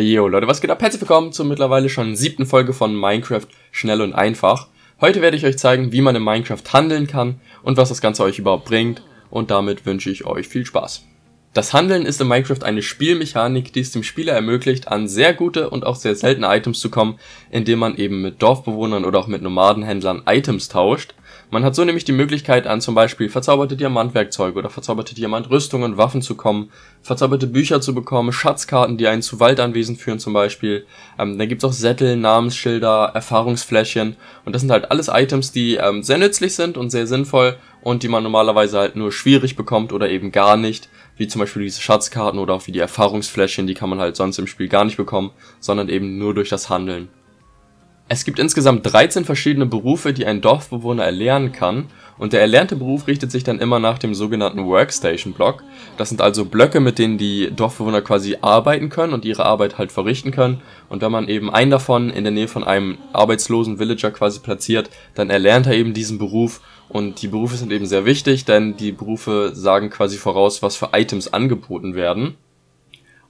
Yo Leute, was geht ab? Herzlich willkommen zur mittlerweile schon siebten Folge von Minecraft Schnell und Einfach. Heute werde ich euch zeigen, wie man in Minecraft handeln kann und was das Ganze euch überhaupt bringt und damit wünsche ich euch viel Spaß. Das Handeln ist in Minecraft eine Spielmechanik, die es dem Spieler ermöglicht, an sehr gute und auch sehr seltene Items zu kommen, indem man eben mit Dorfbewohnern oder auch mit Nomadenhändlern Items tauscht. Man hat so nämlich die Möglichkeit, an zum Beispiel verzauberte Diamantwerkzeuge oder verzauberte Diamantrüstungen, Waffen zu kommen, verzauberte Bücher zu bekommen, Schatzkarten, die einen zu Waldanwesen führen zum Beispiel. Ähm, dann gibt's auch Sättel, Namensschilder, Erfahrungsfläschchen und das sind halt alles Items, die ähm, sehr nützlich sind und sehr sinnvoll und die man normalerweise halt nur schwierig bekommt oder eben gar nicht, wie zum Beispiel diese Schatzkarten oder auch wie die Erfahrungsfläschchen, die kann man halt sonst im Spiel gar nicht bekommen, sondern eben nur durch das Handeln. Es gibt insgesamt 13 verschiedene Berufe, die ein Dorfbewohner erlernen kann und der erlernte Beruf richtet sich dann immer nach dem sogenannten Workstation-Block. Das sind also Blöcke, mit denen die Dorfbewohner quasi arbeiten können und ihre Arbeit halt verrichten können. Und wenn man eben einen davon in der Nähe von einem arbeitslosen Villager quasi platziert, dann erlernt er eben diesen Beruf und die Berufe sind eben sehr wichtig, denn die Berufe sagen quasi voraus, was für Items angeboten werden.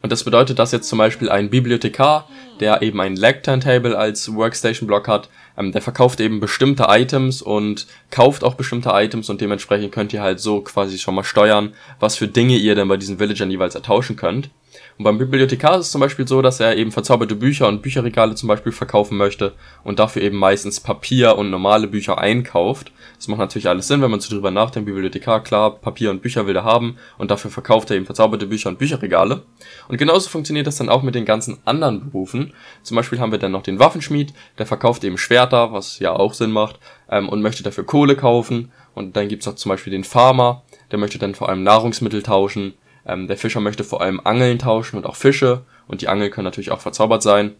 Und das bedeutet, dass jetzt zum Beispiel ein Bibliothekar, der eben ein Lag Turntable als Workstation-Block hat, ähm, der verkauft eben bestimmte Items und kauft auch bestimmte Items und dementsprechend könnt ihr halt so quasi schon mal steuern, was für Dinge ihr denn bei diesen Villagern jeweils ertauschen könnt. Und beim Bibliothekar ist es zum Beispiel so, dass er eben verzauberte Bücher und Bücherregale zum Beispiel verkaufen möchte und dafür eben meistens Papier und normale Bücher einkauft. Das macht natürlich alles Sinn, wenn man so drüber nachdenkt. Bibliothekar, klar, Papier und Bücher will er haben und dafür verkauft er eben verzauberte Bücher und Bücherregale. Und genauso funktioniert das dann auch mit den ganzen anderen Berufen. Zum Beispiel haben wir dann noch den Waffenschmied, der verkauft eben Schwerter, was ja auch Sinn macht, ähm, und möchte dafür Kohle kaufen. Und dann gibt's noch zum Beispiel den Farmer, der möchte dann vor allem Nahrungsmittel tauschen ähm, der Fischer möchte vor allem Angeln tauschen und auch Fische und die Angeln können natürlich auch verzaubert sein.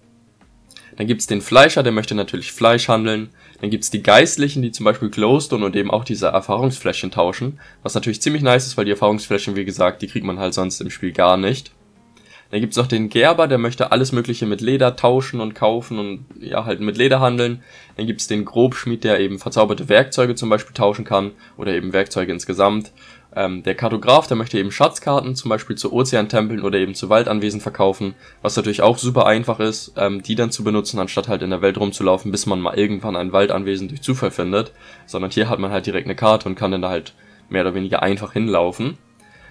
Dann gibt's den Fleischer, der möchte natürlich Fleisch handeln. Dann gibt's die Geistlichen, die zum Beispiel Glowstone und eben auch diese Erfahrungsfläschchen tauschen. Was natürlich ziemlich nice ist, weil die Erfahrungsfläschchen, wie gesagt, die kriegt man halt sonst im Spiel gar nicht. Dann gibt's noch den Gerber, der möchte alles mögliche mit Leder tauschen und kaufen und ja halt mit Leder handeln. Dann gibt's den Grobschmied, der eben verzauberte Werkzeuge zum Beispiel tauschen kann oder eben Werkzeuge insgesamt. Ähm, der Kartograf, der möchte eben Schatzkarten, zum Beispiel zu Ozeantempeln oder eben zu Waldanwesen verkaufen, was natürlich auch super einfach ist, ähm, die dann zu benutzen, anstatt halt in der Welt rumzulaufen, bis man mal irgendwann ein Waldanwesen durch Zufall findet, sondern hier hat man halt direkt eine Karte und kann dann da halt mehr oder weniger einfach hinlaufen.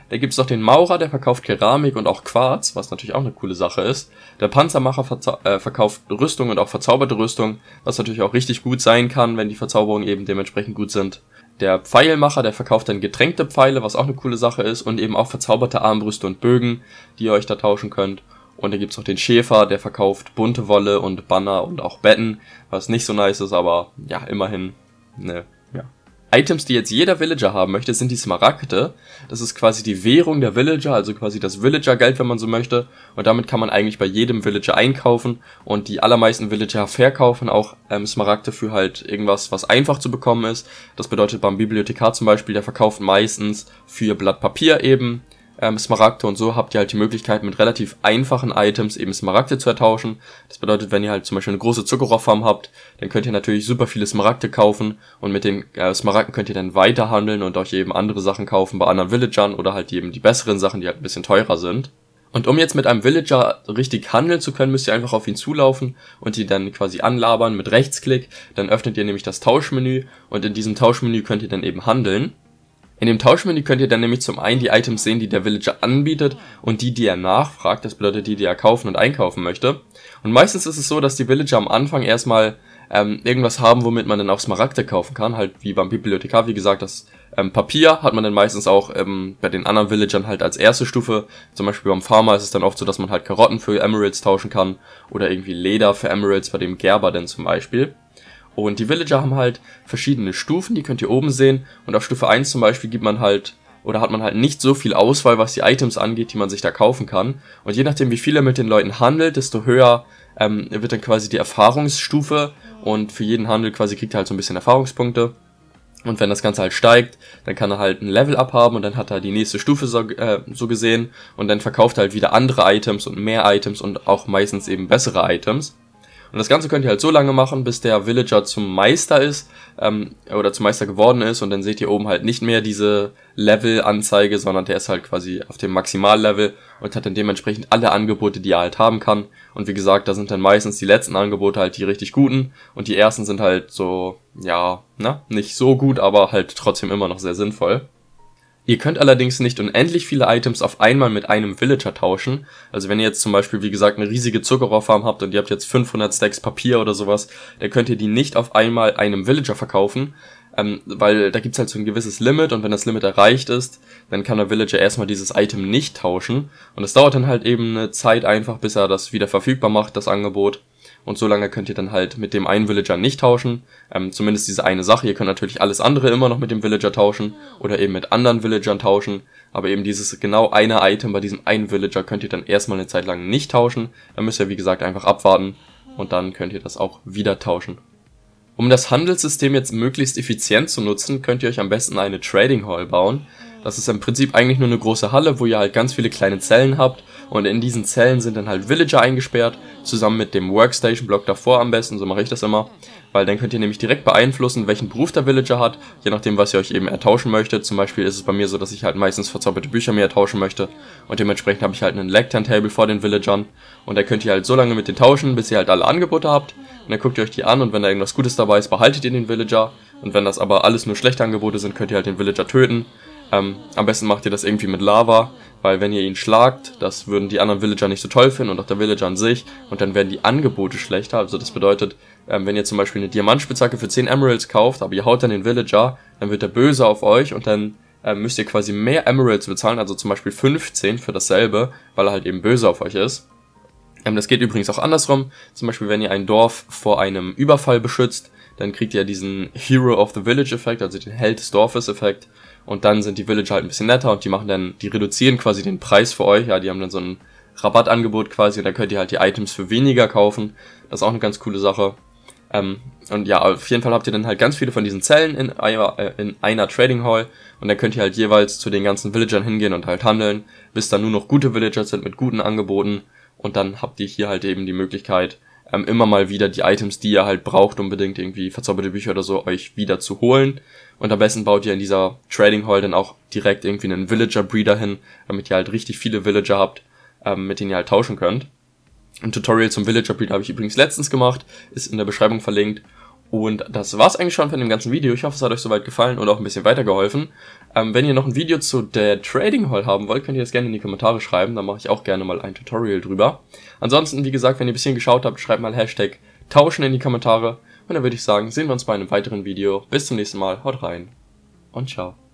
Da gibt's noch den Maurer, der verkauft Keramik und auch Quarz, was natürlich auch eine coole Sache ist. Der Panzermacher äh, verkauft Rüstung und auch verzauberte Rüstung, was natürlich auch richtig gut sein kann, wenn die Verzauberungen eben dementsprechend gut sind. Der Pfeilmacher, der verkauft dann getränkte Pfeile, was auch eine coole Sache ist, und eben auch verzauberte Armbrüste und Bögen, die ihr euch da tauschen könnt. Und dann gibt's noch den Schäfer, der verkauft bunte Wolle und Banner und auch Betten, was nicht so nice ist, aber ja, immerhin eine Items, die jetzt jeder Villager haben möchte, sind die Smaragde. Das ist quasi die Währung der Villager, also quasi das Villager-Geld, wenn man so möchte. Und damit kann man eigentlich bei jedem Villager einkaufen und die allermeisten Villager verkaufen auch ähm, Smaragde für halt irgendwas, was einfach zu bekommen ist. Das bedeutet beim Bibliothekar zum Beispiel, der verkauft meistens für Blatt Papier eben ähm, Smaragde und so habt ihr halt die Möglichkeit mit relativ einfachen Items eben Smaragde zu ertauschen. Das bedeutet, wenn ihr halt zum Beispiel eine große Zuckerrohrfarm habt, dann könnt ihr natürlich super viele Smaragde kaufen und mit den äh, Smaragden könnt ihr dann weiterhandeln und euch eben andere Sachen kaufen bei anderen Villagern oder halt eben die besseren Sachen, die halt ein bisschen teurer sind. Und um jetzt mit einem Villager richtig handeln zu können, müsst ihr einfach auf ihn zulaufen und ihn dann quasi anlabern mit Rechtsklick. Dann öffnet ihr nämlich das Tauschmenü und in diesem Tauschmenü könnt ihr dann eben handeln. In dem Tauschmenü könnt ihr dann nämlich zum einen die Items sehen, die der Villager anbietet und die, die er nachfragt, das bedeutet die, die er kaufen und einkaufen möchte. Und meistens ist es so, dass die Villager am Anfang erstmal ähm, irgendwas haben, womit man dann auch Smaragde kaufen kann, halt wie beim Bibliothekar, wie gesagt, das ähm, Papier hat man dann meistens auch ähm, bei den anderen Villagern halt als erste Stufe. Zum Beispiel beim Farmer ist es dann oft so, dass man halt Karotten für Emeralds tauschen kann oder irgendwie Leder für Emeralds bei dem Gerber denn zum Beispiel. Und die Villager haben halt verschiedene Stufen, die könnt ihr oben sehen. Und auf Stufe 1 zum Beispiel gibt man halt, oder hat man halt nicht so viel Auswahl, was die Items angeht, die man sich da kaufen kann. Und je nachdem, wie viel er mit den Leuten handelt, desto höher ähm, wird dann quasi die Erfahrungsstufe. Und für jeden Handel quasi kriegt er halt so ein bisschen Erfahrungspunkte. Und wenn das Ganze halt steigt, dann kann er halt ein Level up haben und dann hat er die nächste Stufe so, äh, so gesehen. Und dann verkauft er halt wieder andere Items und mehr Items und auch meistens eben bessere Items. Und das Ganze könnt ihr halt so lange machen, bis der Villager zum Meister ist ähm, oder zum Meister geworden ist und dann seht ihr oben halt nicht mehr diese Level-Anzeige, sondern der ist halt quasi auf dem Maximallevel und hat dann dementsprechend alle Angebote, die er halt haben kann. Und wie gesagt, da sind dann meistens die letzten Angebote halt die richtig guten und die ersten sind halt so, ja, ne, nicht so gut, aber halt trotzdem immer noch sehr sinnvoll. Ihr könnt allerdings nicht unendlich viele Items auf einmal mit einem Villager tauschen. Also wenn ihr jetzt zum Beispiel, wie gesagt, eine riesige Zuckerrohrfarm habt und ihr habt jetzt 500 Stacks Papier oder sowas, dann könnt ihr die nicht auf einmal einem Villager verkaufen, ähm, weil da gibt's halt so ein gewisses Limit und wenn das Limit erreicht ist, dann kann der Villager erstmal dieses Item nicht tauschen. Und es dauert dann halt eben eine Zeit einfach, bis er das wieder verfügbar macht, das Angebot und so lange könnt ihr dann halt mit dem einen Villager nicht tauschen. Ähm, zumindest diese eine Sache. Ihr könnt natürlich alles andere immer noch mit dem Villager tauschen oder eben mit anderen Villagern tauschen. Aber eben dieses genau eine Item bei diesem einen Villager könnt ihr dann erstmal eine Zeit lang nicht tauschen. Dann müsst ihr wie gesagt einfach abwarten und dann könnt ihr das auch wieder tauschen. Um das Handelssystem jetzt möglichst effizient zu nutzen, könnt ihr euch am besten eine Trading Hall bauen. Das ist im Prinzip eigentlich nur eine große Halle, wo ihr halt ganz viele kleine Zellen habt und in diesen Zellen sind dann halt Villager eingesperrt, zusammen mit dem Workstation-Block davor am besten, so mache ich das immer, weil dann könnt ihr nämlich direkt beeinflussen, welchen Beruf der Villager hat, je nachdem, was ihr euch eben ertauschen möchtet. Zum Beispiel ist es bei mir so, dass ich halt meistens verzauberte Bücher mir ertauschen möchte. Und dementsprechend habe ich halt einen Lectern-Table vor den Villagern. Und da könnt ihr halt so lange mit denen tauschen, bis ihr halt alle Angebote habt. Und dann guckt ihr euch die an und wenn da irgendwas Gutes dabei ist, behaltet ihr den Villager. Und wenn das aber alles nur schlechte Angebote sind, könnt ihr halt den Villager töten ähm, am besten macht ihr das irgendwie mit Lava, weil wenn ihr ihn schlagt, das würden die anderen Villager nicht so toll finden und auch der Villager an sich und dann werden die Angebote schlechter. Also das bedeutet, ähm, wenn ihr zum Beispiel eine Diamantspitzhacke für 10 Emeralds kauft, aber ihr haut dann den Villager, dann wird er böse auf euch und dann ähm, müsst ihr quasi mehr Emeralds bezahlen, also zum Beispiel 15 für dasselbe, weil er halt eben böse auf euch ist. Ähm, das geht übrigens auch andersrum. Zum Beispiel, wenn ihr ein Dorf vor einem Überfall beschützt, dann kriegt ihr diesen Hero of the Village Effekt, also den Held des Dorfes Effekt. Und dann sind die Villager halt ein bisschen netter und die machen dann, die reduzieren quasi den Preis für euch. Ja, die haben dann so ein Rabattangebot quasi und da könnt ihr halt die Items für weniger kaufen. Das ist auch eine ganz coole Sache. Ähm, und ja, auf jeden Fall habt ihr dann halt ganz viele von diesen Zellen in einer, äh, in einer Trading Hall und dann könnt ihr halt jeweils zu den ganzen Villagern hingehen und halt handeln, bis dann nur noch gute Villager sind mit guten Angeboten und dann habt ihr hier halt eben die Möglichkeit, ähm, immer mal wieder die Items, die ihr halt braucht, unbedingt irgendwie verzauberte Bücher oder so, euch wieder zu holen. Und am besten baut ihr in dieser Trading Hall dann auch direkt irgendwie einen Villager Breeder hin, damit ihr halt richtig viele Villager habt, ähm, mit denen ihr halt tauschen könnt. Ein Tutorial zum Villager Breeder habe ich übrigens letztens gemacht, ist in der Beschreibung verlinkt. Und das war's eigentlich schon von dem ganzen Video. Ich hoffe, es hat euch soweit gefallen und auch ein bisschen weitergeholfen. Ähm, wenn ihr noch ein Video zu der Trading Hall haben wollt, könnt ihr das gerne in die Kommentare schreiben. Da mache ich auch gerne mal ein Tutorial drüber. Ansonsten, wie gesagt, wenn ihr ein bisschen geschaut habt, schreibt mal Hashtag Tauschen in die Kommentare. Und dann würde ich sagen, sehen wir uns bei einem weiteren Video. Bis zum nächsten Mal. Haut rein und ciao.